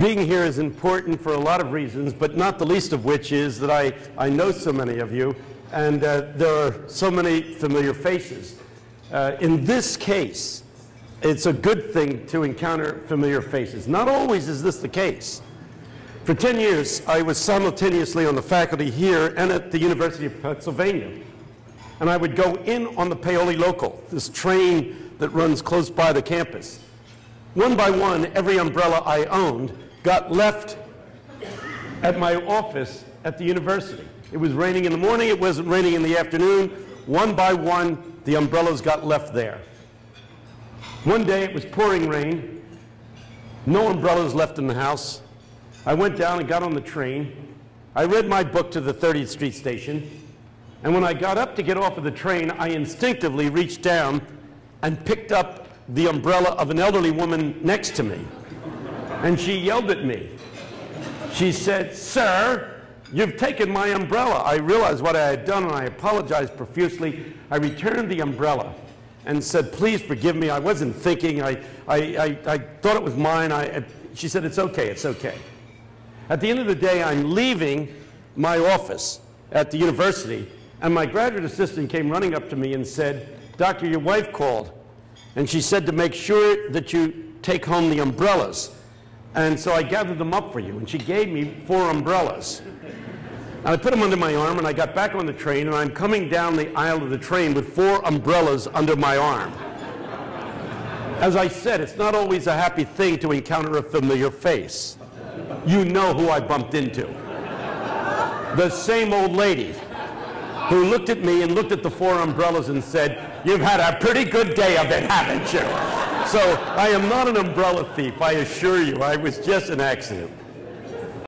Being here is important for a lot of reasons, but not the least of which is that I, I know so many of you, and uh, there are so many familiar faces. Uh, in this case, it's a good thing to encounter familiar faces. Not always is this the case. For 10 years, I was simultaneously on the faculty here and at the University of Pennsylvania. And I would go in on the Paoli Local, this train that runs close by the campus. One by one, every umbrella I owned got left at my office at the university. It was raining in the morning, it wasn't raining in the afternoon. One by one, the umbrellas got left there. One day it was pouring rain, no umbrellas left in the house. I went down and got on the train. I read my book to the 30th Street station, and when I got up to get off of the train, I instinctively reached down and picked up the umbrella of an elderly woman next to me. And she yelled at me. She said, Sir, you've taken my umbrella. I realized what I had done and I apologized profusely. I returned the umbrella and said, Please forgive me. I wasn't thinking. I, I, I, I thought it was mine. I, she said, It's okay, it's okay. At the end of the day, I'm leaving my office at the university, and my graduate assistant came running up to me and said, Doctor, your wife called and she said to make sure that you take home the umbrellas. And so I gathered them up for you, and she gave me four umbrellas. And I put them under my arm, and I got back on the train, and I'm coming down the aisle of the train with four umbrellas under my arm. As I said, it's not always a happy thing to encounter a familiar face. You know who I bumped into. The same old lady who looked at me and looked at the four umbrellas and said, You've had a pretty good day of it, haven't you? So I am not an umbrella thief, I assure you. I was just an accident.